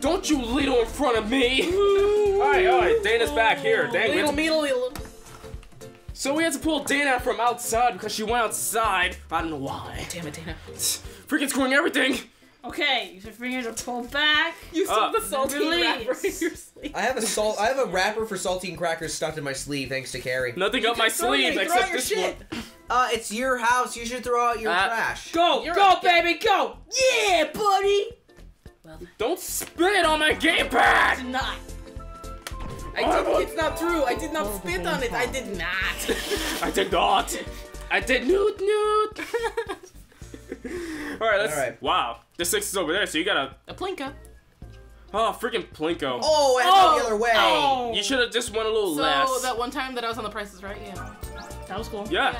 Don't you little in front of me! alright, alright, Dana's back here. Dang, we Little have to- meedle little. so we had to pull Dana from outside because she went outside. I don't know why. Damn it, Dana. Freaking screwing everything! Okay, use your fingers to pull back. You still Uh, have the salty release. wrapper in your sleeve. I have a salt. I have a wrapper for saltine crackers stuffed in my sleeve, thanks to Kari. Nothing up my Throw it, sleeve except your this shit. one. Uh, it's your house. You should throw out your Uh, trash. Go, You're go, a- baby, go! Yeah, buddy. Don't spit on my gamepad! Not. I oh, did, it's not true. I did not spit on it. I did not. I did not. I did newt newt. All right, let's. Alright. Wow, the six is over there, so you gotta. A plinko. Oh, freaking Plinko. Oh, it oh, the other oh, way. Oh. You should have just went a little So less. that one time that I was on the prices, right? Yeah. That was cool. yeah,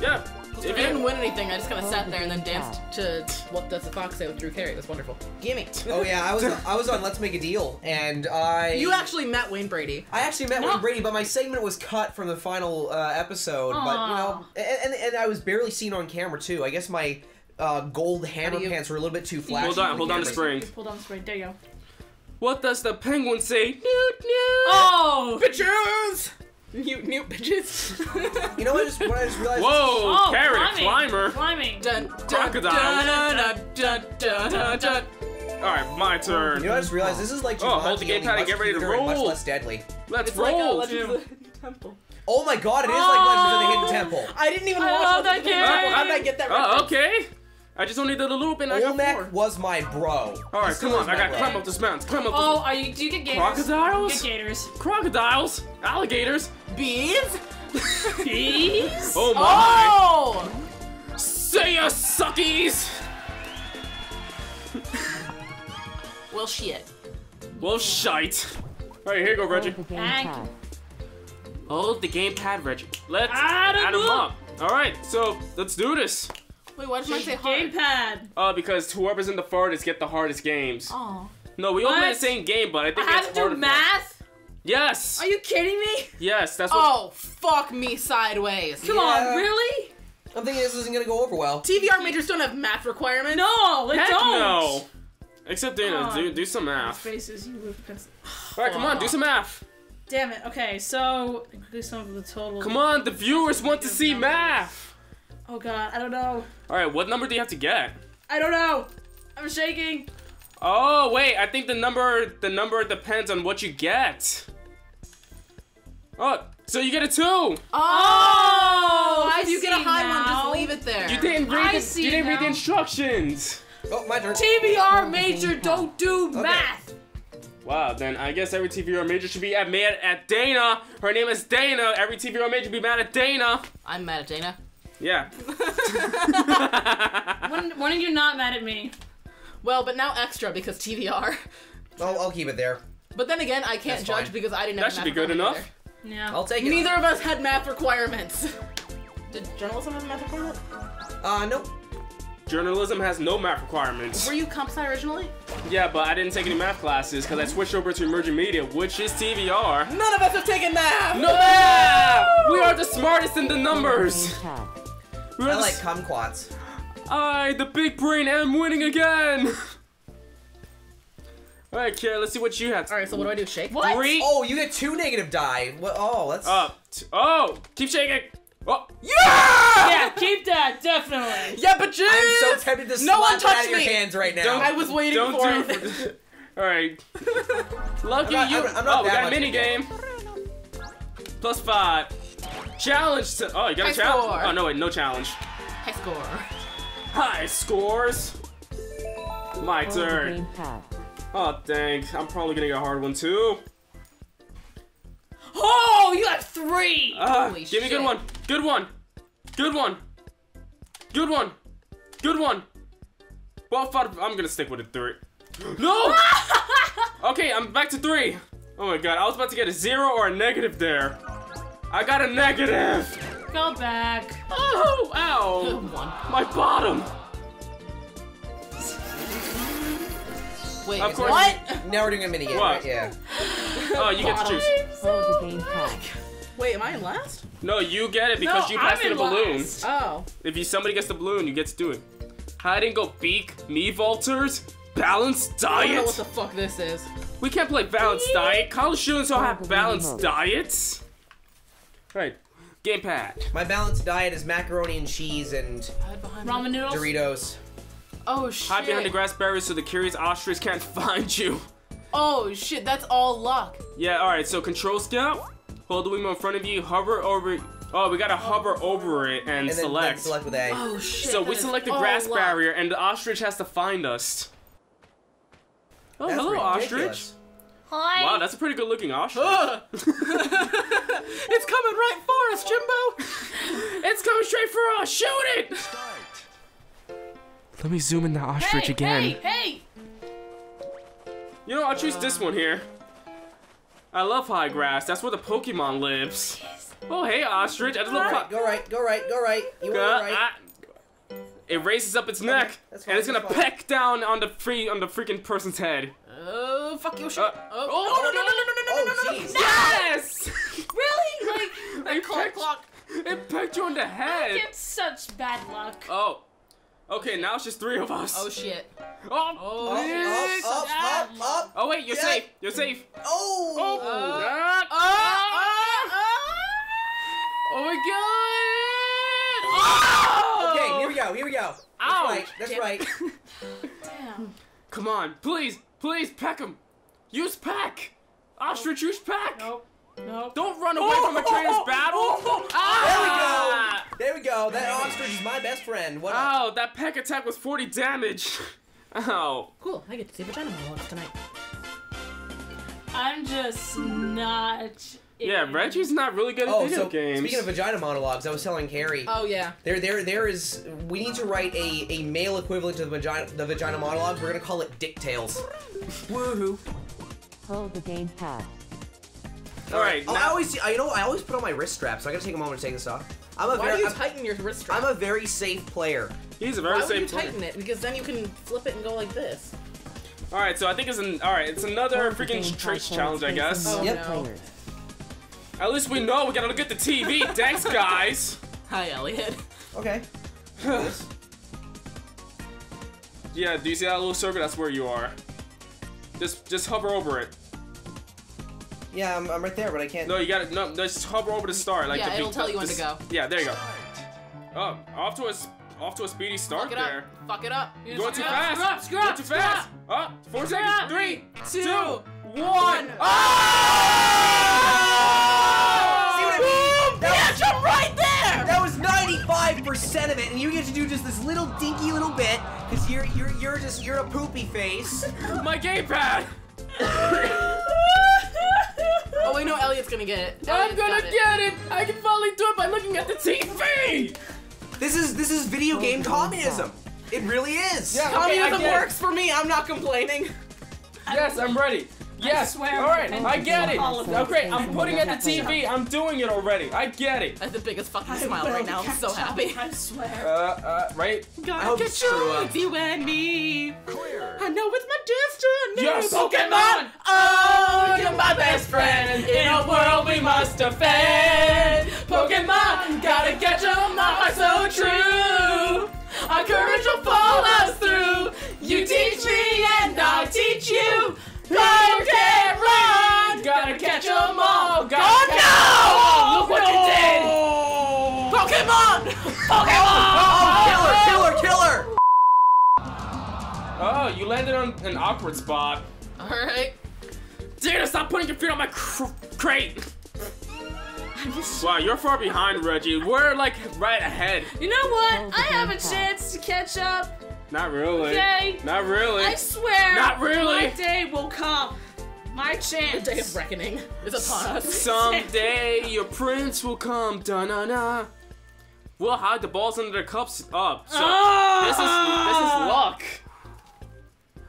yeah. I If didn't you, win anything. I just kind of sat there and then danced to "What Does the Fox Say" with Drew Carey. It was wonderful. Gimme. Oh yeah, I was I was on Let's Make a Deal, and I You actually met Wayne Brady. I actually met No. Wayne Brady, but my segment was cut from the final uh, episode. But you know, and, and and I was barely seen on camera too. I guess my uh, gold hammer you- pants were a little bit too flashy. Hold on, for hold on the cameras. spring. You pulled on the spray. There you go. What does the penguin say? Newt newt. Oh! Bitches. Mute, mute, bitches. You know what? I just what I just realized. Whoa, Oh, carrot climbing. climber. Climbing. dun, dun, Crocodile. dun, dun, dun, dun, dun, dun. All right, my turn. You know what I just realized? This is like Oh, hold the Jumanji, only gamepad and get ready to cuter and Much roll. less deadly. Let's It's like a roll. Legends of Temple. Oh my God! It is like Legends of the Hidden oh. Temple. I didn't even I watch love Legends of the that Hidden Temple. How did I get that Oh, reference? okay. I just only did a loop and I got Olmec four. was my bro. All right, come on. I gotta climb up this mountain. Climb up Oh, this. are you? Do you get gators? Crocodiles? You get gators. Crocodiles, alligators. Bees? Bees? Oh my! Oh! Say ya, suckies! Well, shit. Well, shite. All right, here you go, Reggie. Thank you. Hold the gamepad, Reggie. Let's Add 'em add them up. up. All right, so let's do this. Wait, why did I say hard? Gamepad. Uh, because whoever's in the farthest get the hardest games. Oh. No, we all play the same game, but I I think have it's to harder do for us. math? Yes. Are you kidding me? Yes, that's what. Oh, fuck me sideways. Come Yeah. on, really? I'm thinking this isn't gonna go over well. TVR majors don't have math requirements. No, they Heck don't. no. Except Dana, Oh. do do some math. Faces, you with pencil. All right, come on, do some math. Damn it. Okay, so include some of the total. Come on, the viewers want to see math. Oh god, I don't know. All right, what number do you have to get? I don't know. I'm shaking. Oh wait, I think the number the number depends on what you get. Oh, so you get a two. Oh! I if you get a see high one, just leave it there. You didn't read I the, see you didn't read the instructions. Oh, my turn. TVR oh, major don't do math. Wow, then I guess every TVR major should be at mad at Dana. Her name is Dana. Every TVR major be mad at Dana. I'm mad at Dana. Yeah. When, when are you not mad at me? Well, but now extra because TVR. I'll, I'll keep it there. But then again, I can't That's judge fine. because I didn't That have should math be good requirement Yeah. I'll take it. Neither of us had math requirements. Did journalism have a math requirement? Uh, nope. Journalism has no math requirements. Were you comp sci originally? Yeah, but I didn't take any math classes because I switched over to emerging media, which is TVR. None of us have taken math. No math! We are the smartest in the numbers. We are I the like s- kumquats. I, the big brain, am winning again. All right, Kara, let's see what you have. All right, so what do I do? Shake? What? Three. Oh, you get two negative die. What? Oh, that's. Up. t- oh, keep shaking. Oh, Yeah, Yeah, keep that, definitely. Yeah, but Jim. I'm so tempted to No one slap it out touched of your me. hands right now. Don't- I was waiting don't for do it. All right. Lucky I'm not- you. I'm- I'm not oh, we got a much mini game. Plus five. Challenge to. Oh, you got High a challenge. Oh no, wait, no challenge. High score. High scores. My turn. Oh dang, I'm probably gonna get a hard one too. Oh, you got three. Ah, Holy give me a good shit. one. Good one. Good one. Good one. Good one. Well, I'm gonna stick with a three. No! okay, I'm back to three. Oh my god, I was about to get a zero or a negative there. I got a negative. Go back. Oh, ow. One. My bottom. Wait, Of course- what? Now we're doing a mini game, What? right? Yeah. Oh, you get to choose. Oh, the game pad. Wait, am I in last? No, you get it because No, you passed I'm the balloon. last. Oh. If you somebody gets the balloon, you get to do it. Hide and go beak, me vaulters. balanced I don't know what the fuck this is. We can't play balanced diet. College students don't have balanced diets. Right. Gamepad. My balanced diet is macaroni and cheese and Hide behind. Ramen noodles. Doritos. Oh shit. Hide behind the grass barriers so the curious ostrich can't find you. Oh shit, that's all luck. Yeah, alright, so control scout. Hold the Wiimote in front of you, hover over Oh, we gotta hover over it and, And then, select. then select with A. Oh shit. so we select the grass luck. barrier and the ostrich has to find us. Oh, That's hello, ostrich. Hi. Wow, that's a pretty good looking ostrich. It's coming right for us, Jimbo. it's coming straight for us! Shoot it! Let me zoom in the ostrich hey, again. Hey, hey. You know, I'll choose this one here. I love high grass. That's where the Pokemon lives. Oh, hey, ostrich. I just love go right, go right, go right. You Uh, right. ah. It raises up its neck, and it's gonna peck down on the free on the freaking person's head. Oh fuck you shit. Uh, oh, oh, no no no no no no no Oh, no no. jeez. Yes! Really? Like, it, Clock pecked, clock. it pecked you on the head. get such bad luck. Oh. Okay, now it's just three of us. Oh shit. Oh, Oh, Up, shit. up, up, up, up. Oh, wait, you're Yeah. safe. You're safe. Oh! Oh, Uh, ah, Ah, ah, oh my god! Oh! Okay, here we go, here we go. That's Ouch. right, that's right. Damn. Come on, please, please, peck him. Use peck. Ostrich, use peck. Nope. Nope. Don't run away from a trainer's battle. Ah! There we go. There we go! That ostrich is my best friend. What up? That peck attack was 40 damage. Ow. Cool. I get to see vagina monologues tonight. I'm just not. Yeah. Reggie's not really good at Oh, video so games. speaking of vagina monologues, I was telling Kari. Oh yeah. There, there, there is. We need to write a, a male equivalent to the vagina, the vagina monologues. We're gonna call it Dick Tales. Woohoo! Hold the game pad. All right, Oh, I always, I, you know, I always put on my wrist strap, so I gotta take a moment to take this off. I'm a Why very, do you I'm, tighten your wrist strap? I'm a very safe player. he's a Why very would you safe player. tighten it? Because then you can flip it and go like this. All right, so I think it's an all right. It's another freaking game trace challenge, I guess. Oh, the no. Players. At least we know we gotta look at the TV. Thanks, guys. Hi, Elliot. Okay. yeah, do you see that little circle? That's where you are. Just, just hover over it. Yeah, I'm, I'm right there, but I can't. No, you gotta no. Just hover over the star. Like Yeah, the it'll tell you when to go. Yeah, there you go. Oh, off to a s- off to a speedy start Fuck it there. up. Fuck it up. You're going too Screw up, fast. screw up, screw Going up, too screw fast. up. Oh, four Screw seconds. up. Three, Two, two, one. one. See Oh! what I mean? That was, I'm right there. that was 95% of it, and you get to do just this little dinky little bit, because you're, you're, you're just, you're a poopy face. My gamepad. Oh wait, no, Elliot's gonna get it. I'm gonna it. get it. I can finally do it by looking at the TV. This is, this is video oh, game communism. It really is. Yeah. Communism get it. works for me. I'm not complaining. Yes, I'm ready. Yes. swear All right, I'm get it. all of Oh, great. I'm putting it at the TV. I'm doing it already. I get it. I have the biggest fucking I smile right now. I'm so happy. I swear. Uh, uh, right. Gotta hope you get screw you, you and me. Clear. I know it's my destiny. Yes, Pokemon. Oh, you're my best friend in a world we must defend. Pokemon, gotta get catch 'em, my heart's so true. Catch 'em all. Gotta oh no! Look what you did. Pokemon! Pokemon! Oh, killer, killer, killer! Oh, you landed on an awkward spot. All right. Dana, stop putting your feet on my cr- crate. Wow, you're far behind, Reggie. We're like right ahead. You know what? Hold I have a chance to catch up. Not really. Okay. Not really. I swear. Not really. My day will come. My chance. The day of reckoning is upon us. Someday your prince will come. Da na na. We'll hide the balls under the cups up. So ah! this is this is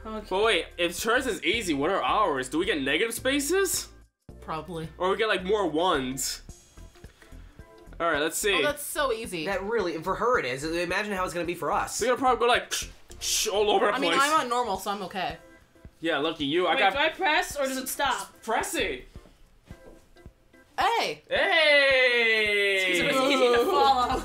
luck. Okay. But wait, if hers is easy, what are ours? Do we get negative spaces? Probably. Or we get like more ones? Alright, let's see. Oh, that's so easy. That really, for her it is. Imagine how it's gonna be for us. We're gonna probably go like all over the I mean, I'm on normal, so I'm okay. Yeah, lucky you. I Wait, got do I press or does it stop? press it. Hey! Hey! So it's easy to follow.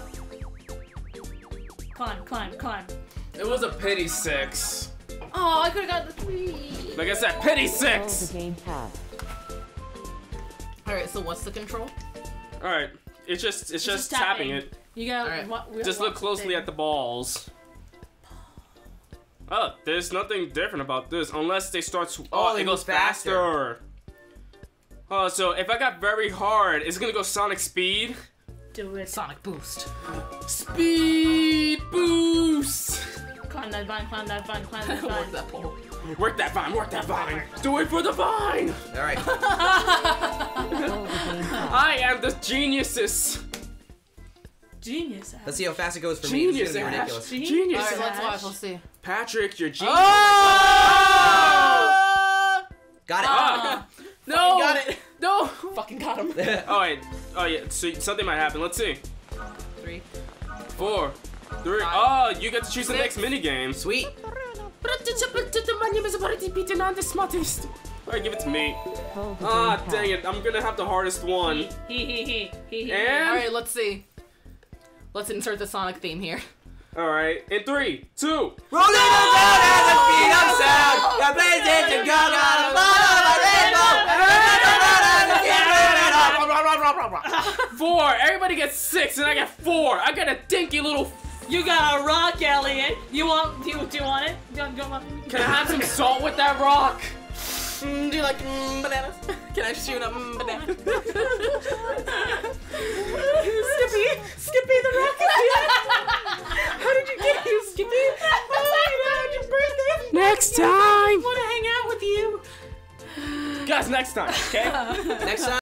Climb, climb, climb. It was a pity six. Oh, I could have got the three. Like I said, pity Hold six. the game pad. All right, so what's the control? All right, it's just it's, just, just tapping. tapping. it. You got Alright. what? we Just look closely thing. at the balls. Oh, there's nothing different about this unless they start. Sw- Oh, oh, they it goes faster. faster. Oh, so if I got very hard, is it gonna go Sonic Speed? Do it. Sonic Boost. Speed boost! Climb that vine. Climb that vine. Climb that Work vine. that pole. Work that vine, work that vine! Do it for the vine! All right. Hold the game pad. I am the geniuses! Genius. Ash. Let's see how fast it goes for me. Genius, This is gonna be Ash. ridiculous. Genius. Genius! All right, let's watch. Let's see. Patrick, you're genius! Oh! Got it. Ah. No! Got it. No! Fucking got him. Oh wait, oh yeah, so something might happen. Let's see. Three. Four, three. Five. Oh, you get to choose the next mini game. Sweet. My name is Peter, I'm the smartest. Alright, give it to me. Hold Ah, game pad. dang it, I'm gonna have the hardest one. He he he he he. And All right, let's see. Let's insert the Sonic theme here. Alright, in three, two. Rolling around at the speed of sound. The PlayStation go got a bottle of Four. Everybody gets six, and I get four. I got a dinky little. You got a rock, Elliot. You want? Do you, do you want it? Do you, do you want? Can I have some salt with that rock? Mm, do you like mm, bananas? Can I shoot a mm, banana? Skippy, Skippy the rocket. How you get here, Skippy? Oh, you know, birthday. Next time. want to hang out with you. Guys, next time, okay? Next time.